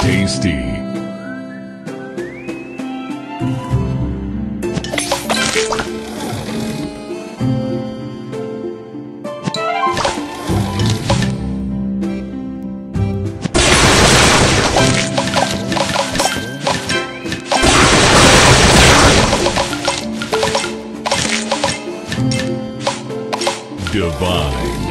Tasty. Divine.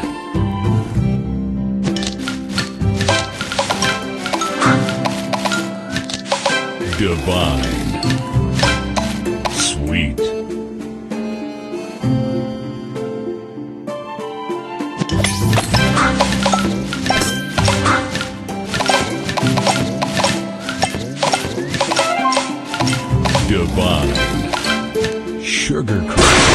Divine. Sweet. Divine. Sugar crush.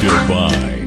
Divine.